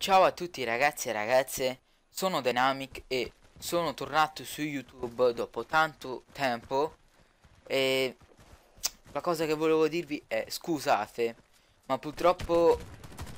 Ciao a tutti ragazzi e ragazze, sono Dynamic e sono tornato su YouTube dopo tanto tempo e la cosa che volevo dirvi è scusate, ma purtroppo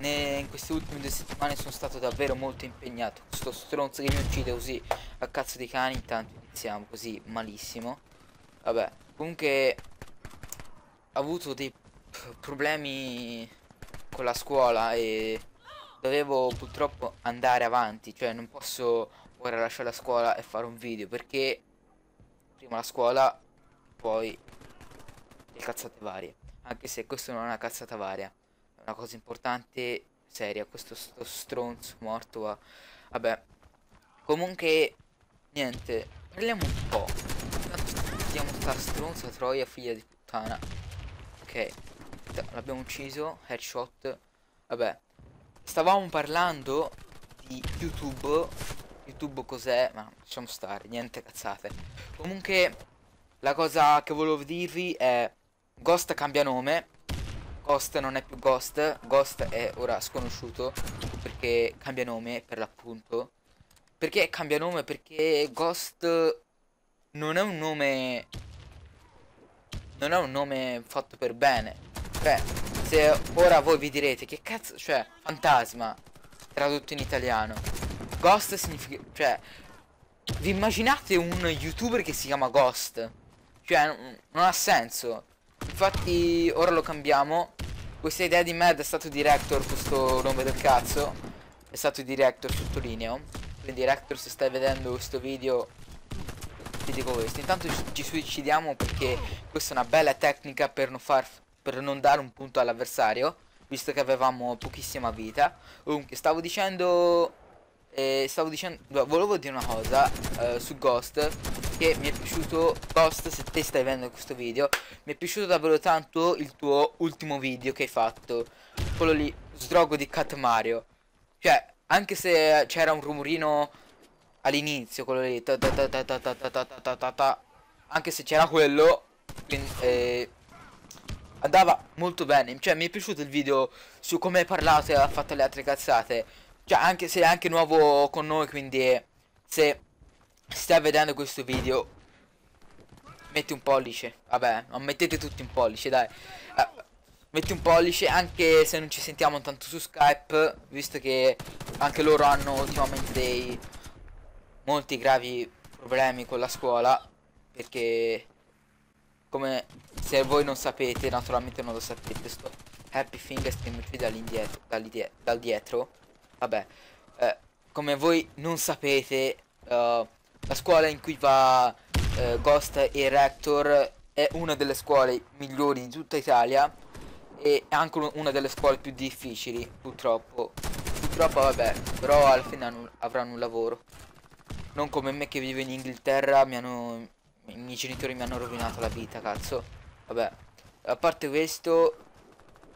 in queste ultime due settimane sono stato davvero molto impegnato. Sto stronzo che mi uccide così a cazzo di cani, intanto iniziamo così malissimo. Vabbè, comunque ho avuto dei problemi con la scuola e dovevo purtroppo andare avanti, cioè non posso ora lasciare la scuola e fare un video perché prima la scuola, poi le cazzate varie. Anche se questo non è una cazzata varia, è una cosa importante, seria, questo sto stronzo morto va. Vabbè. Comunque niente, parliamo un po'. Vediamo sta stronza troia figlia di puttana. Ok, l'abbiamo ucciso, headshot. Vabbè, stavamo parlando di YouTube. YouTube cos'è? Ma lasciamo stare, niente cazzate. Comunque, la cosa che volevo dirvi è Ghost cambia nome. Ghost non è più Ghost. Ghost è ora sconosciuto. Perché cambia nome, per l'appunto. Perché cambia nome? Perché Ghost non è un nome... Non è un nome fatto per bene. Cioè, se ora voi vi direte che cazzo, cioè, fantasma, tradotto in italiano. Ghost significa, cioè, vi immaginate un youtuber che si chiama Ghost? Cioè, non ha senso. Infatti, ora lo cambiamo. Questa idea di merda è stato director, questo nome del cazzo. È stato director, sottolineo. Quindi, director, se stai vedendo questo video, ti dico questo. Intanto ci suicidiamo perché questa è una bella tecnica per non far per non dare un punto all'avversario, visto che avevamo pochissima vita. Comunque, stavo dicendo... Eh, stavo dicendo... Volevo dire una cosa eh, su Ghost, che mi è piaciuto... Ghost, se te stai vedendo questo video, mi è piaciuto davvero tanto il tuo ultimo video che hai fatto. Quello lì, sdrogo di Cat Mario. Cioè, anche se c'era un rumorino all'inizio, quello lì... Anche se c'era quello... Quindi, eh, andava molto bene. Cioè, mi è piaciuto il video su come hai parlato e ha fatto le altre cazzate. Cioè, anche se è anche nuovo con noi, quindi se stai vedendo questo video, metti un pollice. Vabbè, non mettete tutti un pollice, dai. Uh, metti un pollice anche se non ci sentiamo tanto su Skype, visto che anche loro hanno ultimamente dei molti gravi problemi con la scuola, perché come se voi non sapete, naturalmente non lo sapete, sto Happy Finger Stream qui dall'indietro, dal dietro. Vabbè, eh, come voi non sapete, uh, la scuola in cui va uh, Ghost e Rector è una delle scuole migliori di tutta Italia e anche una delle scuole più difficili, purtroppo. Purtroppo vabbè, però alla fine avranno un lavoro. Non come me che vivo in Inghilterra, mi hanno i miei genitori mi hanno rovinato la vita, cazzo. Vabbè, a parte questo,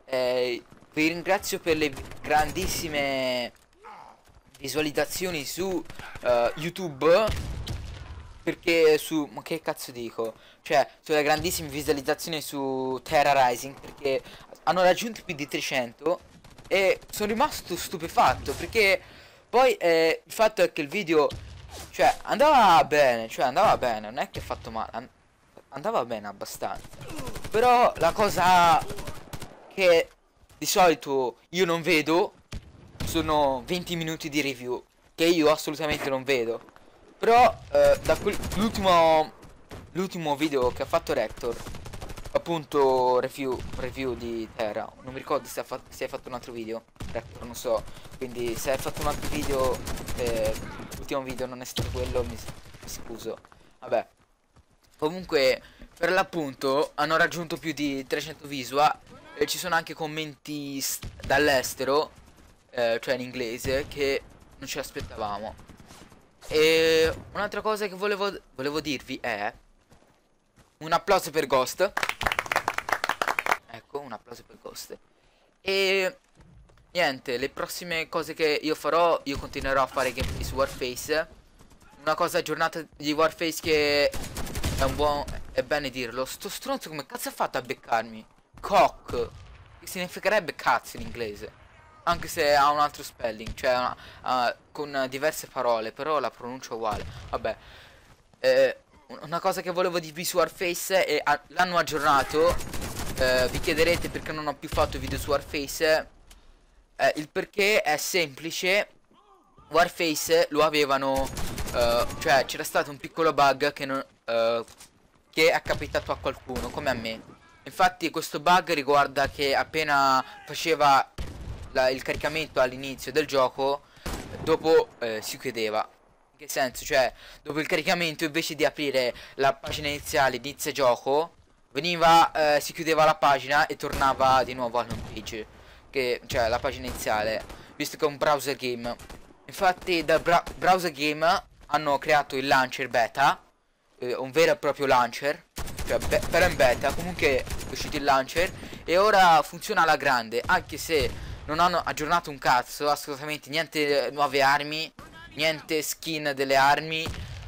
eh, vi ringrazio per le grandissime visualizzazioni su uh, YouTube. Perché su... Ma che cazzo dico? Cioè, sulle grandissime visualizzazioni su Terra Rising. Perché hanno raggiunto più di 300. E sono rimasto stupefatto. Perché poi eh, il fatto è che il video cioè, andava bene, cioè andava bene, non è che ha fatto male, andava bene abbastanza. Però la cosa che di solito io non vedo sono 20 minuti di review, che io assolutamente non vedo. Però eh, da l'ultimo l'ultimo video che ha fatto Rector, appunto review, review di Terra, non mi ricordo se, ha fatto, se hai fatto un altro video, Rector, non so. Quindi se hai fatto un altro video eh, l'ultimo video non è stato quello, mi, mi scuso. Vabbè. Comunque, per l'appunto, hanno raggiunto più di 300 visual e ci sono anche commenti dall'estero, eh, cioè in inglese, che non ci aspettavamo. E un'altra cosa che volevo, volevo dirvi è un applauso per Ghost. Ecco, un applauso per Ghost. E Niente, le prossime cose che io farò, io continuerò a fare gameplay su Warface. Una cosa aggiornata di Warface che è un buon... è bene dirlo. Sto stronzo come cazzo ha fatto a beccarmi? Cock. Che significherebbe cazzo in inglese. Anche se ha un altro spelling, cioè uh, con diverse parole, però la pronuncia uguale. Vabbè. Eh, una cosa che volevo dirvi su Warface è l'hanno aggiornato. Eh, vi chiederete perché non ho più fatto video su Warface. Eh, il perché è semplice. Warface lo avevano. Eh, cioè c'era stato un piccolo bug che non. Eh, che è capitato a qualcuno, come a me. Infatti questo bug riguarda che appena faceva la, il caricamento all'inizio del gioco, dopo eh, si chiudeva. In che senso? Cioè, dopo il caricamento invece di aprire la pagina iniziale inizia gioco, veniva, eh, si chiudeva la pagina e tornava di nuovo all'home page. Che, cioè, la pagina iniziale, visto che è un browser game. Infatti dal bra browser game hanno creato il launcher beta, eh, un vero e proprio launcher, cioè però in beta, comunque è uscito il launcher e ora funziona alla grande, anche se non hanno aggiornato un cazzo, assolutamente niente nuove armi, niente skin delle armi,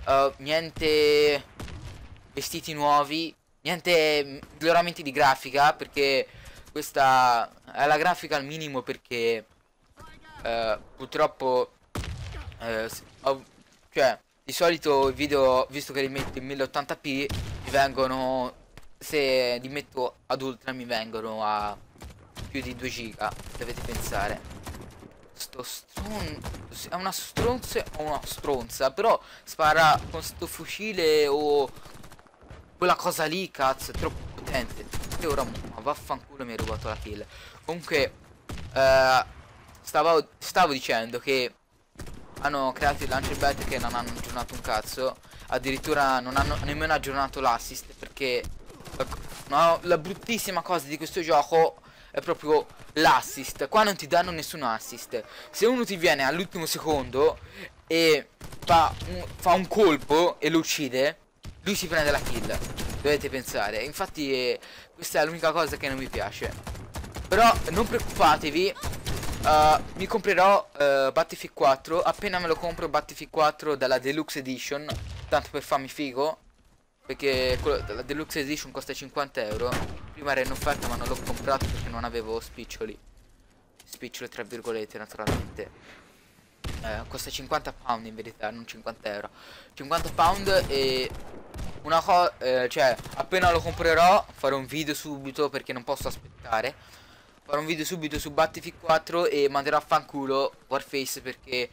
uh, niente vestiti nuovi, niente miglioramenti di grafica perché questa è la grafica al minimo perché uh, purtroppo uh, cioè di solito i video, visto che li metto in 1080p, mi vengono, se li metto ad ultra mi vengono a più di 2 giga, dovete pensare. Sto stron... è una stronza o una stronza, però spara con sto fucile o quella cosa lì, cazzo, è troppo potente. E ora, ma vaffanculo mi hai rubato la kill. Comunque, eh, stavo, stavo dicendo che hanno creato il launcher beta che non hanno aggiornato un cazzo. Addirittura non hanno nemmeno aggiornato l'assist perché no, la bruttissima cosa di questo gioco è proprio l'assist. Qua non ti danno nessun assist. Se uno ti viene all'ultimo secondo e fa un, fa un colpo e lo uccide, lui si prende la kill. Dovete pensare. Infatti eh, questa è l'unica cosa che non mi piace. Però non preoccupatevi Uh, mi comprerò uh, Battlefield 4 Appena me lo compro Battlefield 4 dalla Deluxe Edition. Tanto per farmi figo. Perché la Deluxe Edition costa 50 euro. Prima era in offerta ma non l'ho comprato perché non avevo spiccioli. Spiccioli tra virgolette naturalmente. Uh, Costa 50 pound in verità non 50 euro. 50 pound e una cosa, eh, cioè appena lo comprerò farò un video subito perché non posso aspettare farò un video subito su Battlefield 4 e manderò a fanculo Warface perché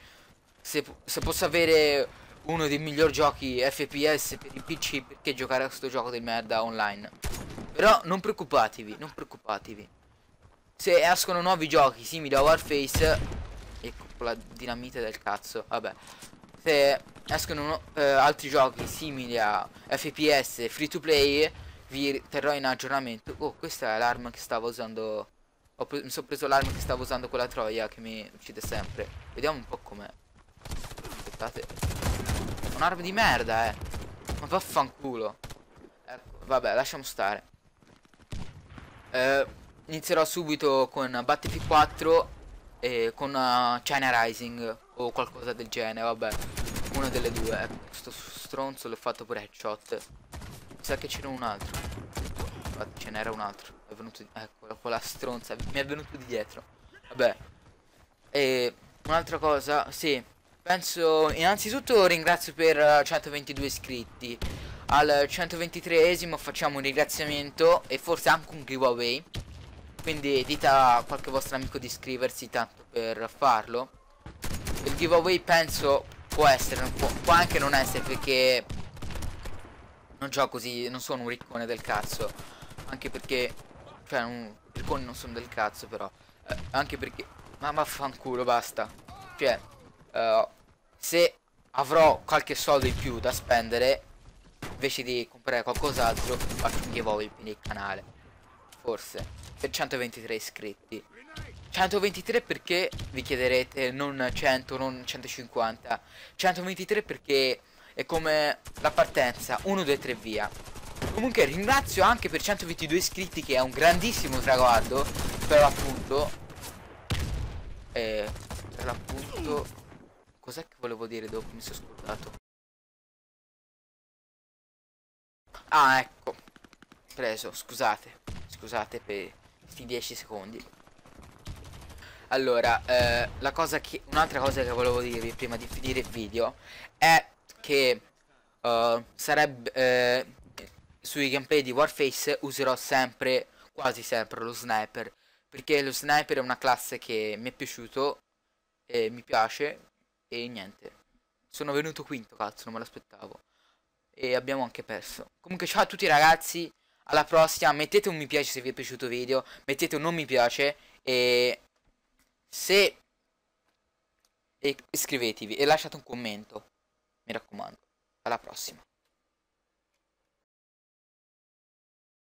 se, se posso avere uno dei migliori giochi FPS per il PC perché giocare a questo gioco di merda online. Però non preoccupatevi, non preoccupatevi. Se escono nuovi giochi simili a Warface ecco con la dinamite del cazzo, vabbè. Se escono no, eh, altri giochi simili a FPS free to play vi terrò in aggiornamento. Oh, questa è l'arma che stavo usando mi sono preso l'arma che stavo usando con la troia che mi uccide sempre. Vediamo un po' com'è. Aspettate. Un'arma di merda, eh. Ma vaffanculo. Ecco, vabbè, lasciamo stare. Eh, inizierò subito con Battlefield 4 e con uh, China Rising o qualcosa del genere, vabbè. Una delle due, ecco. Sto stronzo l'ho fatto pure headshot. Mi sa che c'era un altro. Ce n'era un altro. È venuto ecco quella stronza mi è venuto di dietro. Vabbè. E un'altra cosa sì. Penso innanzitutto ringrazio per 122 iscritti. Al 123esimo facciamo un ringraziamento e forse anche un giveaway. Quindi dite a qualche vostro amico di iscriversi tanto per farlo. Il giveaway penso può essere può, può anche non essere perché non gioco così non sono un riccone del cazzo anche perché cioè, un, i coni non sono del cazzo, però. Eh, anche perché... Ma vaffanculo, basta. Cioè, uh, se avrò qualche soldo in più da spendere, invece di comprare qualcos'altro, faccio un giveaway nel canale. Forse. Per 123 iscritti. 123 perché vi chiederete non 100, non 150. 123 perché è come la partenza 1, 2, 3 via. Comunque ringrazio anche per 122 iscritti che è un grandissimo traguardo Per l'appunto. Eh, Per l'appunto Cos'è che volevo dire dopo? Mi sono scordato. Ah ecco. Preso, scusate. Scusate per questi 10 secondi. Allora, eh, la cosa che, un'altra cosa che volevo dirvi prima di finire il video è che uh, sarebbe eh, sui gameplay di Warface userò sempre, quasi sempre lo sniper perché lo sniper è una classe che mi è piaciuto e mi piace e niente. Sono venuto quinto, cazzo, non me l'aspettavo. E abbiamo anche perso. Comunque ciao a tutti ragazzi, alla prossima, mettete un mi piace se vi è piaciuto il video, mettete un non mi piace e se e iscrivetevi e lasciate un commento. Mi raccomando. Alla prossima.